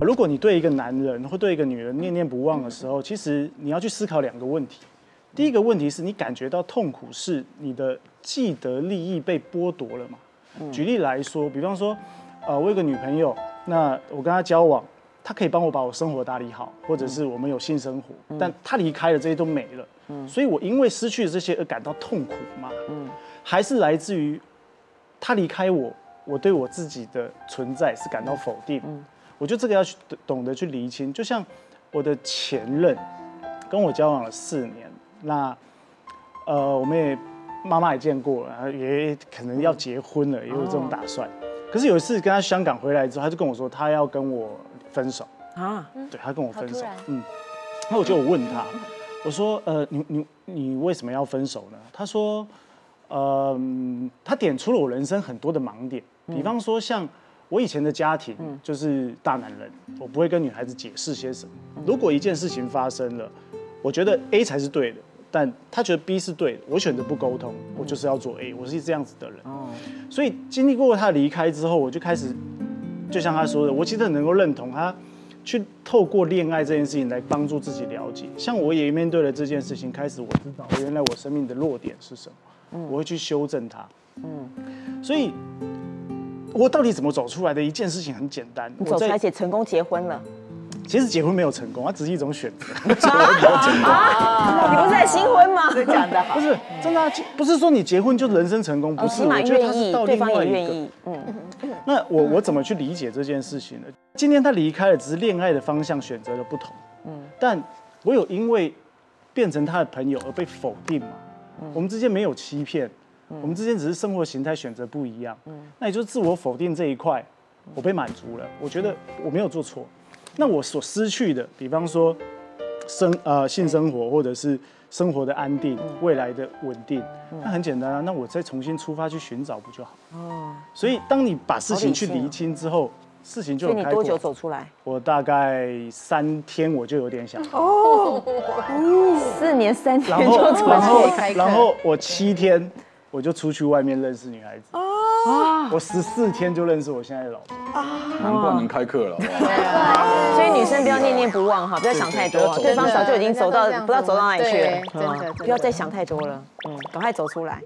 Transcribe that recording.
如果你对一个男人或对一个女人念念不忘的时候，其实你要去思考两个问题。第一个问题是你感觉到痛苦，是你的既得利益被剥夺了嘛？举例来说，比方说，呃，我有个女朋友，那我跟她交往，她可以帮我把我生活打理好，或者是我们有性生活，但她离开了，这些都没了。所以我因为失去了这些而感到痛苦嘛？还是来自于她离开我，我对我自己的存在是感到否定？我觉得这个要去懂得去厘清。就像我的前任跟我交往了四年，那呃，我们也妈妈也见过了，也可能要结婚了，也有这种打算。可是有一次跟他香港回来之后，他就跟我说他要跟我分手啊，对他跟我分手，嗯，那我就问他，我说呃，你你你为什么要分手呢？他说，呃，他点出了我人生很多的盲点，比方说像。我以前的家庭就是大男人，我不会跟女孩子解释些什么。如果一件事情发生了，我觉得 A 才是对的，但他觉得 B 是对的，我选择不沟通，我就是要做 A，我是这样子的人。哦，所以经历过他离开之后，我就开始，就像他说的，我其实很能够认同他，去透过恋爱这件事情来帮助自己了解。像我也面对了这件事情，开始我知道原来我生命的弱点是什么，我会去修正它。嗯，所以。我到底怎么走出来的？一件事情很简单，你走出来且成功结婚了。其实结婚没有成功，它只是一种选择。啊，你不是在新婚吗？讲的不是真的，不是说你结婚就人生成功，不是。我觉得他是到另外一个。嗯，那我我怎么去理解这件事情呢？今天他离开了，只是恋爱的方向选择了不同。嗯，但我有因为变成他的朋友而被否定吗？我们之间没有欺骗。我们之间只是生活形态选择不一样，嗯，那也就是自我否定这一块，我被满足了，我觉得我没有做错。那我所失去的，比方说生呃性生活或者是生活的安定、未来的稳定，那很简单啊，那我再重新出发去寻找不就好？哦，所以当你把事情去厘清之后，事情就所以你多久走出来？我大概三天我就有点想哦，四年三天就出来，然后然后我七天。我就出去外面认识女孩子。哦，我十四天就认识我现在的老婆。啊，难怪能开课了，所以女生不要念念不忘哈，不要想太多，对方早就已经走到不知道走到哪里去了，真的不要再想太多了，嗯，赶快走出来。